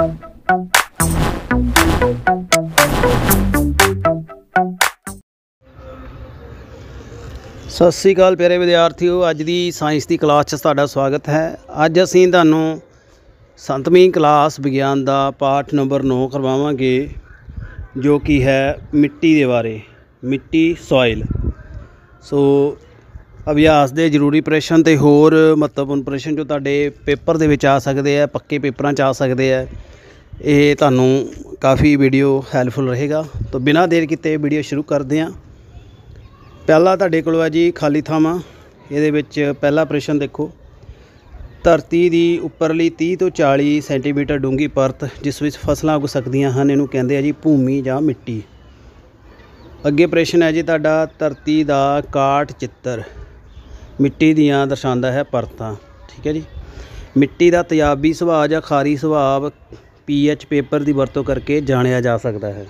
ਸਤਿ ਸ੍ਰੀ ਅਕਾਲ ਪਿਆਰੇ ਵਿਦਿਆਰਥੀਓ, ਅੱਜ ਦੀ ਸਾਇੰਸ ਦੀ ਕਲਾਸ 'ਚ ਤੁਹਾਡਾ ਸਵਾਗਤ ਹੈ। ਅੱਜ ਅਸੀਂ ਤੁਹਾਨੂੰ ਸੰਤਵੀਂ ਕਲਾਸ ਵਿਗਿਆਨ ਦਾ ਪਾਠ ਨੰਬਰ 9 ਕਰਵਾਵਾਂਗੇ, ਜੋ ਕਿ ਹੈ ਮਿੱਟੀ ਦੇ ਬਾਰੇ, ਮਿੱਟੀ ਸੋਇਲ ਸੋ ਅਭਿਆਸ ਦੇ ਜ਼ਰੂਰੀ ਪ੍ਰਸ਼ਨ ਤੇ ਹੋਰ ਮਹੱਤਵਪੂਰਨ ਪ੍ਰਸ਼ਨ ਜੋ ਤੁਹਾਡੇ ਪੇਪਰ ਦੇ ਵਿੱਚ ਆ ਸਕਦੇ ਆ, ਪੱਕੇ ਪੇਪਰਾਂ 'ਚ ਆ ਸਕਦੇ ਆ, ਇਹ ਤੁਹਾਨੂੰ ਕਾਫੀ ਵੀਡੀਓ ਹੈਲਪਫੁਲ ਰਹੇਗਾ। ਤਾਂ ਬਿਨਾਂ ਦੇਰ ਕੀਤੇ ਵੀਡੀਓ ਸ਼ੁਰੂ ਕਰਦੇ ਹਾਂ। ਪਹਿਲਾ ਤੁਹਾਡੇ ਕੋਲ ਹੈ ਜੀ ਖਾਲੀ ਥਾਵਾਂ। ਇਹਦੇ ਵਿੱਚ ਪਹਿਲਾ ਪ੍ਰਸ਼ਨ ਦੇਖੋ। ਧਰਤੀ ਦੀ ਉੱਪਰਲੀ 30 ਤੋਂ 40 ਸੈਂਟੀਮੀਟਰ ਡੂੰਘੀ ਪਰਤ, ਜਿਸ ਵਿੱਚ ਫਸਲਾਂ ਉੱਗ ਸਕਦੀਆਂ ਹਨ, ਇਹਨੂੰ ਕਹਿੰਦੇ ਆ ਜੀ ਭੂਮੀ ਜਾਂ ਮਿੱਟੀ। ਅੱਗੇ ਪ੍ਰਸ਼ਨ ਹੈ ਜੀ ਤੁਹਾਡਾ ਧਰਤੀ ਦਾ ਕਾਟ ਚਿੱਤਰ। ਮਿੱਟੀ ਦੀਆਂ ਦਰਸਾਉਂਦਾ ਹੈ ਪਰਤਾਂ, ਠੀਕ ਹੈ ਜੀ। ਮਿੱਟੀ ਦਾ ਤੇਜ਼ਾਬੀ ਸੁਭਾਅ ਜਾਂ ਖਾਰੀ ਸੁਭਾਅ ਪੀਐਚ ਪੇਪਰ ਦੀ ਵਰਤੋਂ ਕਰਕੇ ਜਾਣਿਆ ਜਾ ਸਕਦਾ ਹੈ।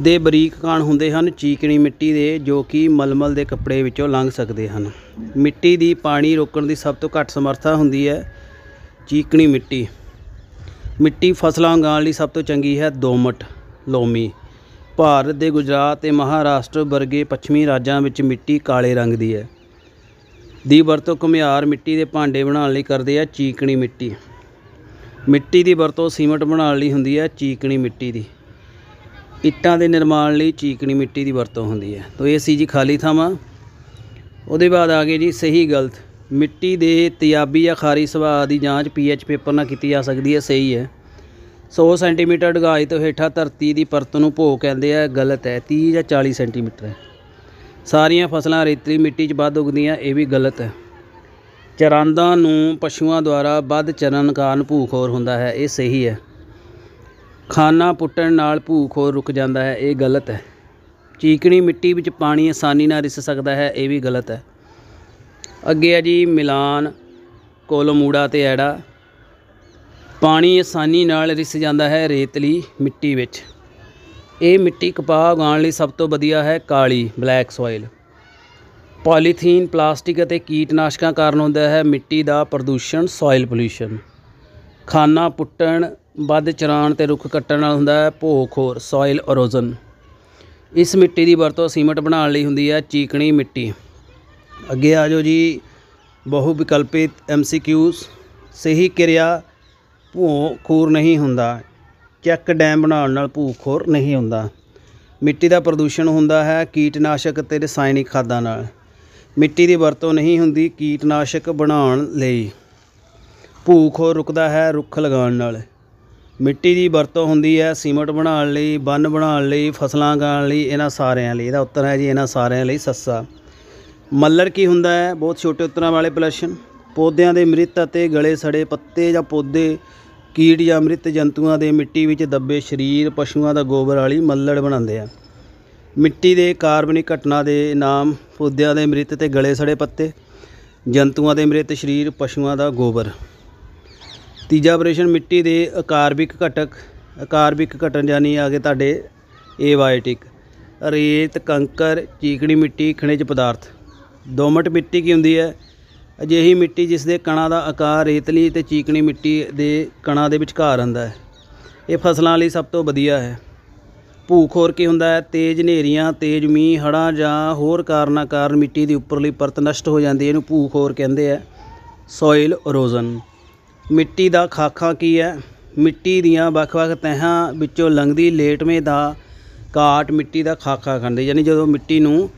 ਦੇ ਬਰੀਕ ਕਣ ਹੁੰਦੇ ਹਨ ਚੀਕਣੀ ਮਿੱਟੀ ਦੇ ਜੋ ਕਿ ਮਲਮਲ ਦੇ ਕੱਪੜੇ ਵਿੱਚੋਂ ਲੰਘ ਸਕਦੇ ਹਨ। ਮਿੱਟੀ ਦੀ ਪਾਣੀ ਰੋਕਣ ਦੀ ਸਭ ਤੋਂ ਘੱਟ ਸਮਰੱਥਾ ਹੁੰਦੀ ਹੈ ਚੀਕਣੀ ਮਿੱਟੀ। ਮਿੱਟੀ ਫਸਲਾਂ ਉਗਾਉਣ ਲਈ ਸਭ ਤੋਂ ਚੰਗੀ ਹੈ ਦੋਮਟ, ਲੋਮੀ। ਭਾਰਤ ਦੇ ਗੁਜਰਾਤ ਤੇ ਮਹਾਰਾਸ਼ਟਰ ਵਰਗੇ ਪੱਛਮੀ ਰਾਜਾਂ ਵਿੱਚ ਮਿੱਟੀ ਕਾਲੇ ਰੰਗ ਦੀ ਹੈ। ਦੀ ਵਰਤੋਂ ਘੁਮਿਆਰ ਮਿੱਟੀ ਦੇ ਭਾਂਡੇ ਬਣਾਉਣ ਲਈ ਕਰਦੇ ਆ ਚੀਕਣੀ ਮਿੱਟੀ। ਮਿੱਟੀ ਦੀ ਵਰਤੋਂ ਸੀਮਟ ਬਣਾਉਣ ਲਈ ਹੁੰਦੀ ਹੈ ਚੀਕਣੀ ਮਿੱਟੀ ਦੀ। ਇੱਟਾਂ ਦੇ ਨਿਰਮਾਣ ਲਈ ਚੀਕਣੀ ਮਿੱਟੀ ਦੀ ਵਰਤੋਂ ਹੁੰਦੀ ਹੈ ਤਾਂ ਇਹ ਸੀ ਜੀ ਖਾਲੀ ਥਾਵਾਂ। ਉਹਦੇ ਬਾਅਦ ਆ ਗਏ ਜੀ ਸਹੀ ਗਲਤ। ਮਿੱਟੀ ਦੇ ਤਿਆਬੀ ਜਾਂ ਖਾਰੀ ਸੁਭਾਅ ਦੀ ਜਾਂਚ ਪੀਐਚ ਪੇਪਰ ਨਾਲ ਕੀਤੀ ਜਾ ਸਕਦੀ ਹੈ ਸਹੀ ਹੈ 100 ਸੈਂਟੀਮੀਟਰ ਡੂੰਘਾਈ ਤੋਂ ਹੇਠਾਂ ਧਰਤੀ ਦੀ ਪਰਤ ਨੂੰ ਭੋ ਕਹਿੰਦੇ ਆ ਗਲਤ ਹੈ 30 ਜਾਂ 40 ਸੈਂਟੀਮੀਟਰ। ਹੈ ਸਾਰੀਆਂ ਫਸਲਾਂ ਰੇਤਲੀ ਮਿੱਟੀ 'ਚ ਵੱਧ ਉਗਦੀਆਂ, ਇਹ ਵੀ ਗਲਤ ਹੈ। ਚਰਾਂਦਾਂ ਨੂੰ ਪਸ਼ੂਆਂ ਦੁਆਰਾ ਵੱਧ ਚਰਨ ਕਾਰਨ ਭੂਖੋਰ ਹੁੰਦਾ ਹੈ, ਇਹ ਸਹੀ ਹੈ। ਖਾਣਾ ਪੁੱਟਣ ਨਾਲ ਭੂਖੋਰ ਰੁਕ ਜਾਂਦਾ ਹੈ, ਇਹ ਗਲਤ ਹੈ। ਚੀਕਣੀ ਮਿੱਟੀ ਵਿੱਚ ਪਾਣੀ ਆਸਾਨੀ ਨਾਲ ਰਿਸ ਸਕਦਾ ਹੈ, ਇਹ ਵੀ ਗਲਤ ਹੈ। ਅੱਗੇ ਹੈ ਜੀ, ਮਿਲਾਨ ਕੋਲਮੂੜਾ ਤੇ ਐੜਾ। ਪਾਣੀ ਆਸਾਨੀ ਨਾਲ ਰਿਸ ਜਾਂਦਾ ਹੈ ਰੇਤਲੀ ਮਿੱਟੀ ਵਿੱਚ। ਇਹ ਮਿੱਟੀ ਕਪਾਹ ਉਗਾਉਣ ਲਈ ਸਭ ਤੋਂ ਵਧੀਆ ਹੈ ਕਾਲੀ ਬਲੈਕ ਸੋਇਲ। ਪੋਲੀਥੀਨ, ਪਲਾਸਟਿਕ ਅਤੇ ਕੀਟਨਾਸ਼ਕਾਂ ਕਾਰਨ ਹੁੰਦਾ ਹੈ ਮਿੱਟੀ ਦਾ ਪ੍ਰਦੂਸ਼ਣ, ਸੋਇਲ ਪੋਲੂਸ਼ਨ ਖਾਨਾ ਪੁੱਟਣ, ਵੱਧ ਚਰਾਣ ਤੇ ਰੁੱਖ ਕੱਟਣ ਨਾਲ ਹੁੰਦਾ ਹੈ ਭੋਖੋਰ, ਸੋਇਲ ਅਰੋਜ਼ਨ। ਇਸ ਮਿੱਟੀ ਦੀ ਵਰਤੋਂ ਸੀਮਟ ਬਣਾਉਣ ਲਈ ਹੁੰਦੀ ਹੈ ਚੀਕਣੀ ਮਿੱਟੀ। ਅੱਗੇ ਆ ਜਾਓ ਜੀ ਬਹੁ ਵਿਕਲਪਿਤ ਐਮਸੀਕਿਊਜ਼ ਸਹੀ ਕਿਰਿਆ ਭੂਖੋਰ ਨਹੀਂ ਹੁੰਦਾ। ਚੈੱਕ ਡੈਮ ਬਣਾਉਣ ਨਾਲ ਭੂਖੋਰ ਨਹੀਂ ਹੁੰਦਾ। ਮਿੱਟੀ ਦਾ ਪ੍ਰਦੂਸ਼ਣ ਹੁੰਦਾ ਹੈ ਕੀਟਨਾਸ਼ਕ ਅਤੇ ਰਸਾਇਣਿਕ ਖਾਦਾਂ ਨਾਲ। ਮਿੱਟੀ ਦੀ ਵਰਤੋਂ ਨਹੀਂ ਹੁੰਦੀ ਕੀਟਨਾਸ਼ਕ ਬਣਾਉਣ ਲਈ। ਭੂਖੋਰ ਰੁਕਦਾ ਹੈ ਰੁੱਖ ਲਗਾਉਣ ਨਾਲ। ਮਿੱਟੀ ਦੀ ਵਰਤੋਂ ਹੁੰਦੀ ਹੈ ਸੀਮਟ ਬਣਾਉਣ ਲਈ, ਬੰਨ ਬਣਾਉਣ ਲਈ, ਫਸਲਾਂ ਉਗਾਉਣ ਲਈ, ਇਹਨਾਂ ਸਾਰਿਆਂ ਲਈ। ਇਹਦਾ ਉੱਤਰ ਹੈ ਜੀ ਇਹਨਾਂ ਸਾਰਿਆਂ ਲਈ ਸੱਸਾ। ਮੱਲਰ ਕੀ ਹੁੰਦਾ ਹੈ? ਬਹੁਤ ਛੋਟੇ ਉੱਤਰਾਂ ਵਾਲੇ ਪ੍ਰਸ਼ਨ। ਪੌਦਿਆਂ ਦੇ ਮ੍ਰਿਤ ਅਤੇ ਗਲੇ ਸੜੇ ਪੱਤੇ ਜਾਂ ਪੌਦੇ ਕੀਟ ਜਾਂ ਮ੍ਰਿਤ ਜੰਤੂਆਂ ਦੇ ਮਿੱਟੀ ਵਿੱਚ ਦੱਬੇ ਸਰੀਰ ਪਸ਼ੂਆਂ ਦਾ ਗੋਬਰ ਵਾਲੀ ਮੱਲੜ ਬਣਾਉਂਦੇ ਆ। ਮਿੱਟੀ ਦੇ ਕਾਰਬਨਿਕ ਘਟਨਾ ਦੇ ਨਾਮ ਪੌਦਿਆਂ ਦੇ ਮ੍ਰਿਤ ਤੇ ਗਲੇ ਸੜੇ ਪੱਤੇ, ਜੰਤੂਆਂ ਦੇ ਮ੍ਰਿਤ ਸਰੀਰ ਪਸ਼ੂਆਂ ਦਾ ਗੋਬਰ। ਤੀਜਾ ਪ੍ਰਸ਼ਨ ਮਿੱਟੀ ਦੇ ਅਕਾਰਬਿਕ ਘਟਕ, ਅਕਾਰਬਿਕ ਘਟਨ ਯਾਨੀ ਆ ਗਏ ਤੁਹਾਡੇ ਏਬਾਇਟਿਕ ਰੇਤ, ਕੰਕਰ, ਚੀਕਣੀ ਮਿੱਟੀ, ਖਣਿਜ ਪਦਾਰਥ। ਦੋਮਟ ਮਿੱਟੀ ਕੀ ਹੁੰਦੀ ਹੈ? ਅਜਿਹੀ ਮਿੱਟੀ ਜਿਸ ਦੇ ਕਣਾਂ ਦਾ ਆਕਾਰ, ਰੇਤਲੀ ਤੇ ਚੀਕਣੀ ਮਿੱਟੀ ਦੇ ਕਣਾਂ ਦੇ ਵਿਚਕਾਰ ਹੁੰਦਾ ਹੈ। ਇਹ ਫਸਲਾਂ ਲਈ ਸਭ ਤੋਂ ਵਧੀਆ ਹੈ। ਭੂਖੋਰ ਕੀ ਹੁੰਦਾ ਹੈ? ਤੇਜ਼ ਹਨੇਰੀਆਂ, ਤੇਜ਼ ਮੀਂਹ, ਹੜ੍ਹਾਂ ਜਾਂ ਹੋਰ ਕਾਰਨਾਂ ਕਾਰਨ ਮਿੱਟੀ ਦੀ ਉੱਪਰਲੀ ਪਰਤ ਨਸ਼ਟ ਹੋ ਜਾਂਦੀ ਹੈ। ਇਹਨੂੰ ਭੂਖੋਰ ਕਹਿੰਦੇ ਆ ਸੋਇਲ ਅਰੋਜ਼ਨ ਮਿੱਟੀ ਦਾ ਖਾਖਾ ਕੀ ਹੈ? ਮਿੱਟੀ ਦੀਆਂ ਵੱਖ-ਵੱਖ ਤਹਿਾਂ ਵਿੱਚੋਂ ਲੰਘਦੀ ਲੇਟਵੇਂ ਦਾ ਕਾਟ ਮਿੱਟੀ ਦਾ ਖਾਖਾ ਕਹਿੰਦੇ ਯਾਨੀ ਜਦੋਂ ਮਿੱਟੀ ਨੂੰ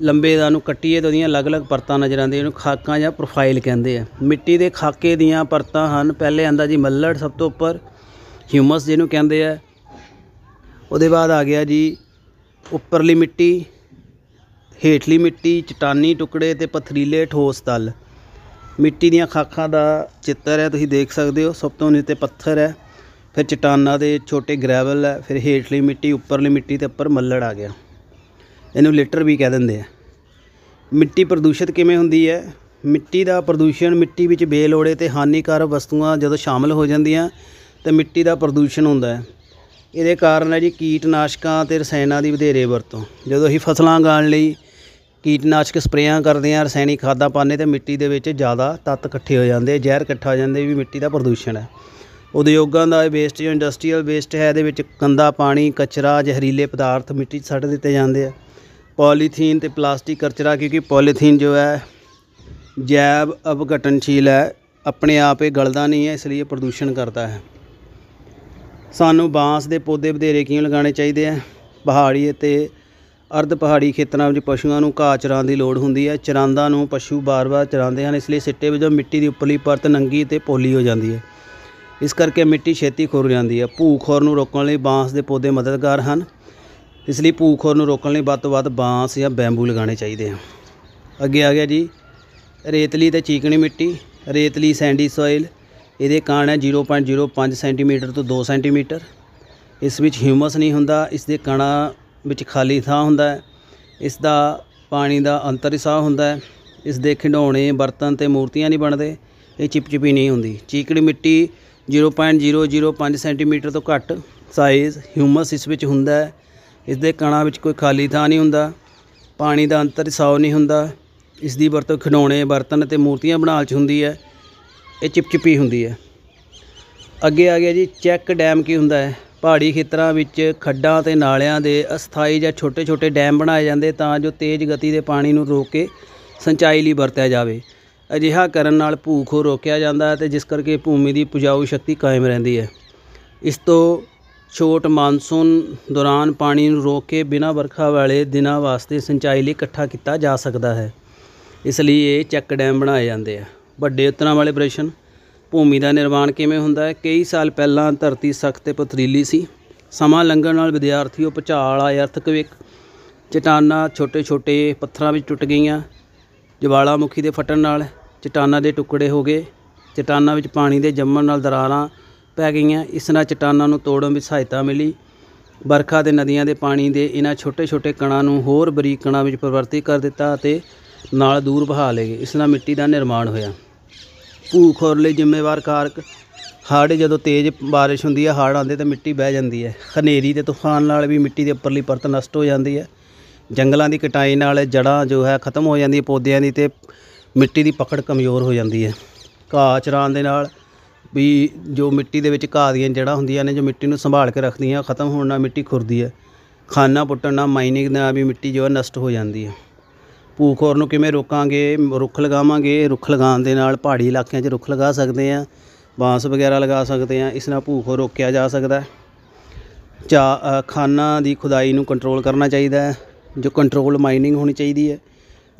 ਲੰਬੇ ਦਾ ਨੂੰ ਕੱਟੀਏ ਤਾਂ ਉਹਦੀਆਂ ਅਲੱਗ-ਅਲੱਗ ਪਰਤਾਂ ਨਜ਼ਰ ਆਉਂਦੀਆਂ ਇਹਨੂੰ ਖਾਕਾਂ ਜਾਂ ਪ੍ਰੋਫਾਈਲ ਕਹਿੰਦੇ ਆ। ਮਿੱਟੀ ਦੇ ਖਾਕੇ ਦੀਆਂ ਪਰਤਾਂ ਹਨ। ਪਹਿਲੇ ਆਂਦਾ ਜੀ ਮੱਲੜ ਸਭ ਤੋਂ ਉੱਪਰ ਹਿਊਮਸ ਜਿਹਨੂੰ ਕਹਿੰਦੇ ਆ। ਉਹਦੇ ਬਾਅਦ ਆ ਗਿਆ ਜੀ ਉੱਪਰਲੀ ਮਿੱਟੀ, ਹੇਠਲੀ ਮਿੱਟੀ, ਚਟਾਨੀ ਟੁਕੜੇ ਤੇ ਪਥਰੀਲੇ ਠੋਸ ਤਲ। ਮਿੱਟੀ ਦੀਆਂ ਖਾਖਾਂ ਦਾ ਚਿੱਤਰ ਹੈ, ਤੁਸੀਂ ਦੇਖ ਸਕਦੇ ਹੋ। ਸਭ ਤੋਂ ਨੀਚੇ ਪੱਥਰ ਹੈ। ਫਿਰ ਚਟਾਨਾਂ ਦੇ ਛੋਟੇ ਗ੍ਰੈਵਲ ਹੈ। ਫਿਰ ਹੇਠਲੀ ਮਿੱਟੀ, ਉੱਪਰਲੀ ਮਿੱਟੀ ਤੇ ਉੱਪਰ ਮੱਲੜ ਆ ਗਿਆ। ਇਹਨੂੰ ਲਿਟਰ ਵੀ ਕਹਿ ਦਿੰਦੇ ਆ। ਮਿੱਟੀ ਪ੍ਰਦੂਸ਼ਿਤ ਕਿਵੇਂ ਹੁੰਦੀ ਹੈ? ਮਿੱਟੀ ਦਾ ਪ੍ਰਦੂਸ਼ਣ ਮਿੱਟੀ ਵਿੱਚ ਬੇਲੋੜੇ ਤੇ ਹਾਨੀਕਾਰਕ ਵਸਤੂਆਂ ਜਦੋਂ ਸ਼ਾਮਲ ਹੋ ਜਾਂਦੀਆਂ, ਤੇ ਮਿੱਟੀ ਦਾ ਪ੍ਰਦੂਸ਼ਣ ਹੁੰਦਾ ਹੈ। ਇਹਦੇ ਕਾਰਨ ਹੈ ਜੀ ਕੀਟਨਾਸ਼ਕਾਂ ਤੇ ਰਸਾਇਣਾਂ ਦੀ ਵਧੇਰੇ ਵਰਤੋਂ। ਜਦੋਂ ਅਸੀਂ ਫਸਲਾਂ ਉਗਾਉਣ ਲਈ ਕੀਟਨਾਸ਼ਕ ਸਪਰੇਆਂ ਕਰਦੇ ਹਾਂ, ਰਸਾਇਣਿਕ ਖਾਦਾਂ ਪਾਉਂਦੇ ਤੇ ਮਿੱਟੀ ਦੇ ਵਿੱਚ ਜ਼ਿਆਦਾ ਤੱਤ ਇਕੱਠੇ ਹੋ ਜਾਂਦੇ, ਜ਼ਹਿਰ ਇਕੱਠਾ ਹੋ ਜਾਂਦੇ ਵੀ ਮਿੱਟੀ ਦਾ ਪ੍ਰਦੂਸ਼ਣ ਹੈ। ਉਦਯੋਗਾਂ ਦਾ ਵੇਸਟ ਜੋ ਇੰਡਸਟਰੀਅਲ ਵੇਸਟ ਹੈ, ਇਹਦੇ ਵਿੱਚ ਗੰਦਾ ਪਾਣੀ, ਕਚਰਾ, ਜ਼ਹਿਰੀਲੇ ਪਦਾਰਥ ਮਿੱਟੀ 'ਚ ਛੱਡ ਦਿੱਤੇ ਜਾਂਦੇ ਆ। ਪੋਲੀਥੀਨ ਤੇ ਪਲਾਸਟਿਕ ਕਚਰਾ ਕਿਉਂਕਿ ਪੋਲੀਥੀਨ ਜੋ ਹੈ, ਜੈਵ ਅਵਘਟਨਸ਼ੀਲ ਹੈ। ਆਪਣੇ ਆਪ ਇਹ ਗਲਦਾ ਨਹੀਂ ਹੈ, ਇਸ ਲਈ ਇਹ ਪ੍ਰਦੂਸ਼ਣ ਕਰਦਾ ਹੈ। ਸਾਨੂੰ ਬਾਂਸ ਦੇ ਪੌਦੇ ਵਧੇਰੇ ਕਿਉਂ ਲਗਾਉਣੇ ਚਾਹੀਦੇ ਆ ਪਹਾੜੀ ਅਤੇ ਅਰਧ ਪਹਾੜੀ ਖੇਤਰਾਂ ਵਿੱਚ ਪਸ਼ੂਆਂ ਨੂੰ ਘਾਹ ਚਰਾਉਣ ਦੀ ਲੋੜ ਹੁੰਦੀ ਹੈ। ਚਰਾਂਦਾ ਨੂੰ ਪਸ਼ੂ ਬਾਰ-ਬਾਰ ਚਰਾਉਂਦੇ ਹਨ, ਇਸ ਲਈ ਸਿੱਟੇ ਵਜੋਂ ਮਿੱਟੀ ਦੀ ਉੱਪਰਲੀ ਪਰਤ ਨੰਗੀ ਤੇ ਪੋਲੀ ਹੋ ਜਾਂਦੀ ਹੈ। ਇਸ ਕਰਕੇ ਮਿੱਟੀ ਛੇਤੀ ਖੁਰ ਜਾਂਦੀ ਹੈ। ਭੂਖੋਰ ਨੂੰ ਰੋਕਣ ਲਈ ਬਾਂਸ ਦੇ ਪੌਦੇ ਮਦਦਗਾਰ ਹਨ। ਇਸ ਲਈ ਭੂਖੋਰ ਨੂੰ ਰੋਕਣ ਲਈ ਵੱਧ ਤੋਂ ਵੱਧ ਬਾਂਸ ਜਾਂ ਬੈਂਬੂ ਲਗਾਉਣੇ ਚਾਹੀਦੇ ਆ। ਅੱਗੇ ਆ ਗਿਆ ਜੀ, ਰੇਤਲੀ ਤੇ ਚੀਕਣੀ ਮਿੱਟੀ, ਰੇਤਲੀ ਸੈਂਡੀ ਸੋਇਲ, ਇਹਦੇ ਕਾਣ ਹੈ 0.05 ਸੈਂਟੀਮੀਟਰ ਤੋਂ 2 ਸੈਂਟੀਮੀਟਰ। ਇਸ ਵਿੱਚ ਹਿਊਮਸ ਨਹੀਂ ਹੁੰਦਾ, ਇਸ ਦੇ ਕਣਾਂ ਵਿੱਚ ਖਾਲੀ ਥਾਂ ਹੁੰਦਾ ਹੈ। ਇਸ ਦਾ ਪਾਣੀ ਦਾ ਅੰਤਰ ਰਿਸਾਅ ਹੁੰਦਾ ਹੈ। ਇਸ ਦੇ ਖਿਡੌਣੇ, ਬਰਤਨ ਤੇ ਮੂਰਤੀਆਂ ਨਹੀਂ ਬਣਦੇ, ਇਹ ਚਿਪਚਿਪੀ ਨਹੀਂ ਹੁੰਦੀ। ਚੀਕਣੀ ਮਿੱਟੀ 0.005 ਸੈਂਟੀਮੀਟਰ ਤੋਂ ਘੱਟ ਸਾਈਜ਼ ਹਿਊਮਸ ਇਸ ਵਿੱਚ ਹੁੰਦਾ ਹੈ। ਇਸ ਦੇ ਕਣਾਂ ਵਿੱਚ ਕੋਈ ਖਾਲੀ ਥਾਂ ਨਹੀਂ ਹੁੰਦਾ, ਪਾਣੀ ਦਾ ਅੰਤਰ ਰਿਸਾਅ ਨਹੀਂ ਹੁੰਦਾ। ਇਸ ਦੀ ਵਰਤੋਂ ਖਿਡੌਣੇ, ਬਰਤਨ ਅਤੇ ਮੂਰਤੀਆਂ ਬਣਾਉਣ 'ਚ ਹੁੰਦੀ ਹੈ। ਇਹ ਚਿਪਚਿਪੀ ਹੁੰਦੀ ਹੈ। ਅੱਗੇ ਆ ਗਿਆ ਜੀ, ਚੈੱਕ ਡੈਮ ਕੀ ਹੁੰਦਾ ਹੈ? ਪਹਾੜੀ ਖੇਤਰਾਂ ਵਿੱਚ ਖੱਡਾਂ ਤੇ ਨਾਲਿਆਂ ਦੇ ਅਸਥਾਈ ਜਾਂ ਛੋਟੇ-ਛੋਟੇ ਡੈਮ ਬਣਾਏ ਜਾਂਦੇ ਤਾਂ ਜੋ ਤੇਜ਼ ਗਤੀ ਦੇ ਪਾਣੀ ਨੂੰ ਰੋਕ ਕੇ ਸਿੰਚਾਈ ਲਈ ਵਰਤਿਆ ਜਾਵੇ। ਅਜਿਹਾ ਕਰਨ ਨਾਲ ਭੂਖੋ ਰੋਕਿਆ ਜਾਂਦਾ ਹੈ ਤੇ ਜਿਸ ਕਰਕੇ ਭੂਮੀ ਦੀ ਉਪਜਾਊ ਸ਼ਕਤੀ ਕਾਇਮ ਰਹਿੰਦੀ ਹੈ। ਇਸ ਤੋਂ ਛੋਟ ਮਾਨਸੂਨ ਦੌਰਾਨ ਪਾਣੀ ਨੂੰ ਰੋਕ ਕੇ ਬਿਨਾਂ ਵਰਖਾ ਵਾਲੇ ਦਿਨਾਂ ਵਾਸਤੇ ਸਿੰਚਾਈ ਲਈ ਇਕੱਠਾ ਕੀਤਾ ਜਾ ਸਕਦਾ ਹੈ। ਇਸ ਲਈ ਇਹ ਚੈੱਕ ਡੈਮ ਬਣਾਏ ਜਾਂਦੇ ਆ। ਵੱਡੇ ਉਤਰਾਂ ਵਾਲੇ ਪ੍ਰਸ਼ਨ ਭੂਮੀ ਦਾ ਨਿਰਮਾਣ ਕਿਵੇਂ ਹੁੰਦਾ ਹੈ? ਕਈ ਸਾਲ ਪਹਿਲਾਂ ਧਰਤੀ ਸਖਤ ਤੇ ਪਥਰੀਲੀ ਸੀ। ਸਮਾਂ ਲੰਘਣ ਨਾਲ ਵਿਦਿਆਰਥੀਓ ਭੁਚਾਲ ਆਏ ਅਰਥਕਵਿਕ ਚਟਾਨਾਂ ਛੋਟੇ-ਛੋਟੇ ਪੱਥਰਾਂ ਵਿੱਚ ਟੁੱਟ ਗਈਆਂ। ਜਵਾਲਾਮੁਖੀ ਦੇ ਫਟਣ ਨਾਲ ਚਟਾਨਾਂ ਦੇ ਟੁਕੜੇ ਹੋ ਗਏ। ਚਟਾਨਾਂ ਵਿੱਚ ਪਾਣੀ ਦੇ ਜੰਮਣ ਨਾਲ ਦਰਾਰਾਂ ਪੈ ਗਈਆਂ। ਇਸ ਨਾਲ ਚਟਾਨਾਂ ਨੂੰ ਤੋੜਨ ਵਿੱਚ ਸਹਾਇਤਾ ਮਿਲੀ। ਵਰਖਾ ਦੇ ਨਦੀਆਂ ਦੇ ਪਾਣੀ ਦੇ ਇਹਨਾਂ ਛੋਟੇ-ਛੋਟੇ ਕਣਾਂ ਨੂੰ ਹੋਰ ਬਰੀਕ ਕਣਾਂ ਵਿੱਚ ਪਰਿਵਰਤਿਤ ਕਰ ਦਿੱਤਾ ਅਤੇ ਨਾਲ ਦੂਰ ਬਹਾ ਲਏ ਇਸ ਨਾਲ ਮਿੱਟੀ ਦਾ ਨਿਰਮਾਣ ਹੋਇਆ। ਭੂ-ਖੋਰ ਲਈ ਜ਼ਿੰਮੇਵਾਰ ਕਾਰਕ ਹੜ੍ਹ ਜਦੋਂ ਤੇਜ਼ ਬਾਰਿਸ਼ ਹੁੰਦੀ ਹੈ ਹੜ੍ਹ ਆਉਂਦੇ ਤਾਂ ਮਿੱਟੀ ਬਹਿ ਜਾਂਦੀ ਹੈ। ਹਨੇਰੀ ਤੇ ਤੂਫਾਨ ਨਾਲ ਵੀ ਮਿੱਟੀ ਦੀ ਉੱਪਰਲੀ ਪਰਤ ਨਸ਼ਟ ਹੋ ਜਾਂਦੀ ਹੈ। ਜੰਗਲਾਂ ਦੀ ਕਟਾਈ ਨਾਲ ਜੜ੍ਹਾਂ ਜੋ ਹੈ ਖਤਮ ਹੋ ਜਾਂਦੀ ਹੈ ਪੌਦਿਆਂ ਦੀ ਤੇ ਮਿੱਟੀ ਦੀ ਪਕੜ ਕਮਜ਼ੋਰ ਹੋ ਜਾਂਦੀ ਹੈ। ਘਾਹ ਚਰਾਉਣ ਦੇ ਨਾਲ ਵੀ ਜੋ ਮਿੱਟੀ ਦੇ ਵਿੱਚ ਘਾਹ ਦੀਆਂ ਜੜ੍ਹਾਂ ਹੁੰਦੀਆਂ ਨੇ, ਜੋ ਮਿੱਟੀ ਨੂੰ ਸੰਭਾਲ ਕੇ ਰੱਖਦੀਆਂ, ਖਤਮ ਹੋਣ ਨਾਲ ਮਿੱਟੀ ਖੁਰਦੀ ਹੈ। ਖਾਨਾ ਪੁੱਟਣ ਨਾਲ ਮਾਈਨਿੰਗ ਨਾਲ ਵੀ ਮਿੱਟੀ ਜੋ ਹੈ ਨਸ਼ਟ ਹੋ ਜਾਂਦੀ ਹੈ। ਭੂਖੋਰ ਨੂੰ ਕਿਵੇਂ ਰੋਕਾਂਗੇ? ਰੁੱਖ ਲਗਾਵਾਂਗੇ। ਰੁੱਖ ਲਗਾਉਣ ਦੇ ਨਾਲ ਪਹਾੜੀ ਇਲਾਕਿਆਂ 'ਚ ਰੁੱਖ ਲਗਾ ਸਕਦੇ ਆ ਬਾਂਸ ਵਗੈਰਾ ਲਗਾ ਸਕਦੇ ਆ ਇਸ ਨਾਲ ਭੂਖੋਰ ਰੋਕਿਆ ਜਾ ਸਕਦਾ ਹੈ। ਚਾ ਖਾਨਾ ਦੀ ਖੁਦਾਈ ਨੂੰ ਕੰਟਰੋਲ ਕਰਨਾ ਚਾਹੀਦਾ ਹੈ, ਜੋ ਕੰਟਰੋਲ ਮਾਈਨਿੰਗ ਹੋਣੀ ਚਾਹੀਦੀ ਹੈ।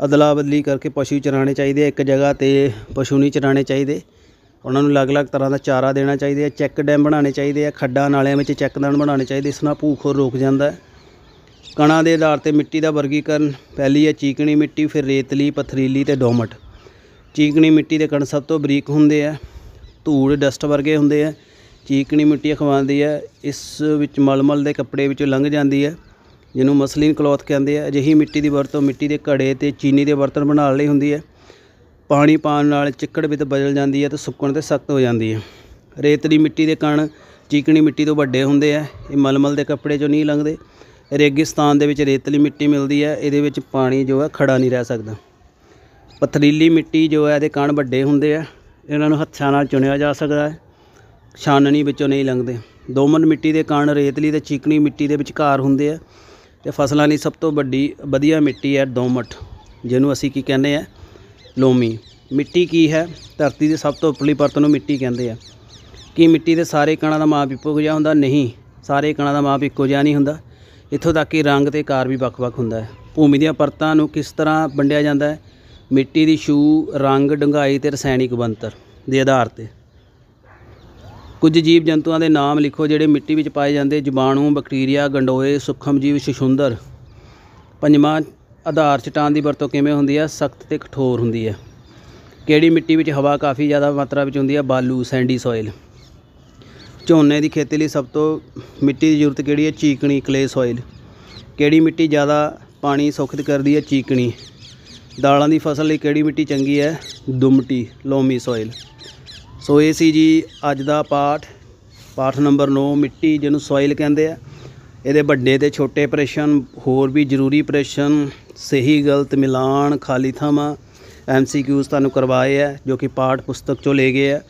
ਅਦਲਾ ਬਦਲੀ ਕਰਕੇ ਪਸ਼ੂ ਚਰਾਉਣੇ ਚਾਹੀਦੇ ਇੱਕ ਜਗ੍ਹਾ ਤੇ ਪਸ਼ੂ ਨਹੀਂ ਚਰਾਉਣੇ ਚਾਹੀਦੇ। ਉਹਨਾਂ ਨੂੰ ਅਲੱਗ-ਅਲੱਗ ਤਰ੍ਹਾਂ ਦਾ ਚਾਰਾ ਦੇਣਾ ਚਾਹੀਦਾ ਹੈ, ਚੈੱਕ ਡੈਮ ਬਣਾਉਣੇ ਚਾਹੀਦੇ ਆ, ਖੱਡਾਂ ਨਾਲਿਆਂ ਵਿੱਚ ਚੈੱਕ ਡੈਮ ਬਣਾਉਣੇ ਚਾਹੀਦੇ, ਇਸ ਨਾਲ ਭੂਖੋਰ ਰੁਕ ਜਾਂਦਾ ਹੈ। ਕਣਾਂ ਦੇ ਆਧਾਰ ਤੇ ਮਿੱਟੀ ਦਾ ਵਰਗੀਕਰਨ, ਪਹਿਲੀ ਹੈ ਚੀਕਣੀ ਮਿੱਟੀ, ਫਿਰ ਰੇਤਲੀ, ਪਥਰੀਲੀ ਤੇ ਡੋਮਟ। ਚੀਕਣੀ ਮਿੱਟੀ ਦੇ ਕਣ ਸਭ ਤੋਂ ਬਰੀਕ ਹੁੰਦੇ ਆ, ਧੂੜ, ਡਸਟ ਵਰਗੇ ਹੁੰਦੇ ਆ। ਚੀਕਣੀ ਮਿੱਟੀ ਖਵਾਉਂਦੀ ਹੈ, ਇਸ ਵਿੱਚ ਮਲਮਲ ਦੇ ਕੱਪੜੇ ਵਿੱਚੋਂ ਲੰਘ ਜਾਂਦੀ ਹੈ, ਜਿਹਨੂੰ ਮਸਲੀਨ ਕਲੋਥ ਕਹਿੰਦੇ ਆ। ਅਜਿਹੀ ਮਿੱਟੀ ਦੀ ਵਰਤੋਂ ਮਿੱਟੀ ਦੇ ਘੜੇ ਤੇ ਚੀਨੀ ਦੇ ਬਰਤਨ ਬਣਾਉਣ ਲਈ ਹੁੰਦੀ ਹੈ। ਪਾਣੀ ਪਾਉਣ ਨਾਲ ਚਿੱਕੜ ਵਿੱਚ ਬਦਲ ਜਾਂਦੀ ਹੈ ਅਤੇ ਸੁੱਕਣ ਤੇ ਸਖਤ ਹੋ ਜਾਂਦੀ ਹੈ। ਰੇਤਲੀ ਮਿੱਟੀ ਦੇ ਕਣ ਚੀਕਣੀ ਮਿੱਟੀ ਤੋਂ ਵੱਡੇ ਹੁੰਦੇ ਹੈ ਇਹ ਮਲਮਲ ਦੇ ਕੱਪੜੇ 'ਚੋਂ ਨਹੀਂ ਲੰਘਦੇ। ਰੇਗਿਸਤਾਨ ਦੇ ਵਿੱਚ ਰੇਤਲੀ ਮਿੱਟੀ ਮਿਲਦੀ ਹੈ। ਇਹਦੇ ਵਿੱਚ ਪਾਣੀ ਜੋ ਹੈ ਖੜਾ ਨਹੀਂ ਰਹਿ ਸਕਦਾ। ਪਥਰੀਲੀ ਮਿੱਟੀ ਜੋ ਹੈ ਇਹਦੇ ਕਣ ਵੱਡੇ ਹੁੰਦੇ ਆ। ਇਹਨਾਂ ਨੂੰ ਹੱਥਾਂ ਨਾਲ ਚੁਣਿਆ ਜਾ ਸਕਦਾ ਹੈ। ਛਾਨਣੀ ਵਿੱਚੋਂ ਨਹੀਂ ਲੰਘਦੇ। ਦੋਮਨ ਮਿੱਟੀ ਦੇ ਕਣ ਰੇਤਲੀ ਤੇ ਚੀਕਣੀ ਮਿੱਟੀ ਦੇ ਵਿਚਕਾਰ ਹੁੰਦੇ ਆ। ਤੇ ਫਸਲਾਂ ਲਈ ਸਭ ਤੋਂ ਵੱਡੀ, ਵਧੀਆ ਮਿੱਟੀ ਹੈ ਦੋਮਟ, ਜਿਹਨੂੰ ਅਸੀਂ ਕੀ ਕਹਿੰਦੇ ਆ? ਲੋਮੀ। ਮਿੱਟੀ ਕੀ ਹੈ? ਧਰਤੀ ਦੀ ਸਭ ਤੋਂ ਉੱਪਰਲੀ ਪਰਤ ਨੂੰ ਮਿੱਟੀ ਕਹਿੰਦੇ ਆ। ਕੀ ਮਿੱਟੀ ਦੇ ਸਾਰੇ ਕਣਾਂ ਦਾ ਮਾਪ ਇੱਕੋ ਜਿਹਾ ਹੁੰਦਾ? ਨਹੀਂ। ਸਾਰੇ ਕਣਾਂ ਦਾ ਮਾਪ ਇੱਕੋ ਜਿਹਾ ਨਹੀਂ ਹੁੰਦਾ। ਇੱਥੋਂ ਤੱਕ ਕਿ ਰੰਗ ਤੇ ਆਕਾਰ ਵੀ ਵੱਖ-ਵੱਖ ਹੁੰਦਾ ਹੈ। ਭੂਮੀ ਦੀਆਂ ਪਰਤਾਂ ਨੂੰ ਕਿਸ ਤਰ੍ਹਾਂ ਵੰਡਿਆ ਜਾਂਦਾ ਹੈ? ਮਿੱਟੀ ਦੀ ਛੂ, ਰੰਗ, ਡੂੰਘਾਈ ਤੇ ਰਸਾਇਣਿਕ ਬਣਤਰ ਦੇ ਆਧਾਰ ਤੇ। ਕੁਝ ਜੀਵ ਜੰਤੂਆਂ ਦੇ ਨਾਮ ਲਿਖੋ ਜਿਹੜੇ ਮਿੱਟੀ ਵਿੱਚ ਪਾਏ ਜਾਂਦੇ ਜੀਵਾਣੂ ਬੈਕਟੀਰੀਆ, ਗੰਡੋਏ, ਸੂਖਮ ਜੀਵ ਸ਼ਸ਼ੁੰਦਰ ਪੰਜਵਾਂ ਆਧਾਰ ਚਟਾਨ ਦੀ ਵਰਤੋਂ ਕਿਵੇਂ ਹੁੰਦੀ ਹੈ ਸਖਤ ਤੇ ਕਠੋਰ ਹੁੰਦੀ ਹੈ ਕਿਹੜੀ ਮਿੱਟੀ ਵਿੱਚ ਹਵਾ ਕਾਫੀ ਜ਼ਿਆਦਾ ਮਾਤਰਾ ਵਿੱਚ ਹੁੰਦੀ ਹੈ ਬਾਲੂ, ਸੈਂਡੀ ਸੋਇਲ। ਝੋਨੇ ਦੀ ਖੇਤੀ ਲਈ ਸਭ ਤੋਂ ਮਿੱਟੀ ਦੀ ਜ਼ਰੂਰਤ ਕਿਹੜੀ ਹੈ ਚੀਕਣੀ, ਕਲੇ ਸੋਇਲ। ਕਿਹੜੀ ਮਿੱਟੀ ਜ਼ਿਆਦਾ ਪਾਣੀ ਸੋਖਿਤ ਕਰਦੀ ਹੈ ਚੀਕਣੀ। ਦਾਲਾਂ ਦੀ ਫਸਲ ਲਈ ਕਿਹੜੀ ਮਿੱਟੀ ਚੰਗੀ ਹੈ ਦੁਮਟੀ, ਲੋਮੀ ਸੋਇਲ। ਸੋ ਇਹ ਸੀ ਜੀ ਅੱਜ ਦਾ ਪਾਠ। ਪਾਠ ਨੰਬਰ 9 ਮਿੱਟੀ ਜਿਹਨੂੰ ਸੋਇਲ ਕਹਿੰਦੇ ਆ। ਇਹਦੇ ਵੱਡੇ ਤੇ ਛੋਟੇ ਪ੍ਰਸ਼ਨ, ਹੋਰ ਵੀ ਜ਼ਰੂਰੀ ਪ੍ਰਸ਼ਨ ਸਹੀ ਗਲਤ ਮਿਲਾਨ ਖਾਲੀ ਥਾਵਾਂ ਐਮਸੀਕਿਊਜ਼ ਤੁਹਾਨੂੰ ਕਰਵਾਏ ਆ, ਜੋ ਕਿ ਪਾਠ ਪੁਸਤਕ ਚੋਂ ਲਏ ਗਏ ਆ।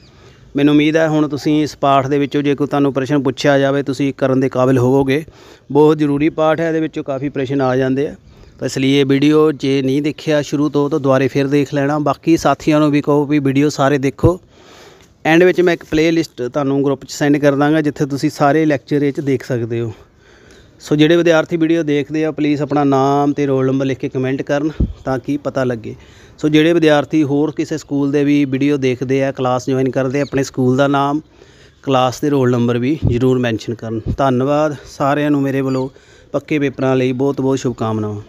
ਮੈਨੂੰ ਉਮੀਦ ਹੈ ਹੁਣ ਤੁਸੀਂ ਇਸ ਪਾਠ ਦੇ ਵਿੱਚੋਂ ਜੇ ਕੋਈ ਤੁਹਾਨੂੰ ਪ੍ਰਸ਼ਨ ਪੁੱਛਿਆ ਜਾਵੇ, ਤੁਸੀਂ ਕਰਨ ਦੇ ਕਾਬਿਲ ਹੋਵੋਗੇ। ਬਹੁਤ ਜ਼ਰੂਰੀ ਪਾਠ ਹੈ, ਇਹਦੇ ਵਿੱਚੋਂ ਕਾਫੀ ਪ੍ਰਸ਼ਨ ਆ ਜਾਂਦੇ ਆ। ਤਾਂ ਇਸ ਲਈ ਇਹ ਵੀਡੀਓ ਜੇ ਨਹੀਂ ਦੇਖਿਆ ਸ਼ੁਰੂ ਤੋਂ, ਤਾਂ ਦੁਬਾਰੇ ਫਿਰ ਦੇਖ ਲੈਣਾ। ਬਾਕੀ ਸਾਥੀਆਂ ਨੂੰ ਵੀ ਕਹੋ ਵੀ ਵੀਡੀਓ ਸਾਰੇ ਦੇਖੋ। ਐਂਡ ਵਿੱਚ ਮੈਂ ਇੱਕ ਪਲੇਲਿਸਟ ਤੁਹਾਨੂੰ ਗਰੁੱਪ 'ਚ ਸੈਂਡ ਕਰ ਦਾਂਗਾ, ਜਿੱਥੇ ਤੁਸੀਂ ਸਾਰੇ ਲੈਕਚਰ ਇਹ 'ਚ ਦੇਖ ਸਕਦੇ ਹੋ। ਸੋ ਜਿਹੜੇ ਵਿਦਿਆਰਥੀ ਵੀਡੀਓ ਦੇਖਦੇ ਆ ਪਲੀਜ਼ ਆਪਣਾ ਨਾਮ ਤੇ ਰੋਲ ਨੰਬਰ ਲਿਖ ਕੇ ਕਮੈਂਟ ਕਰਨ ਤਾਂ ਕਿ ਪਤਾ ਲੱਗੇ। ਸੋ ਜਿਹੜੇ ਵਿਦਿਆਰਥੀ ਹੋਰ ਕਿਸੇ ਸਕੂਲ ਦੇ ਵੀ ਵੀਡੀਓ ਦੇਖਦੇ ਆ ਕਲਾਸ ਜੁਆਇਨ ਕਰਦੇ ਆਪਣੇ ਸਕੂਲ ਦਾ ਨਾਮ ਕਲਾਸ ਦੇ ਰੋਲ ਨੰਬਰ ਵੀ ਜ਼ਰੂਰ ਮੈਂਸ਼ਨ ਕਰਨ। ਧੰਨਵਾਦ ਸਾਰਿਆਂ ਨੂੰ ਮੇਰੇ ਵੱਲੋਂ ਪੱਕੇ ਪੇਪਰਾਂ ਲਈ ਬਹੁਤ ਬਹੁਤ ਸ਼ੁਭਕਾਮਨਾਵਾਂ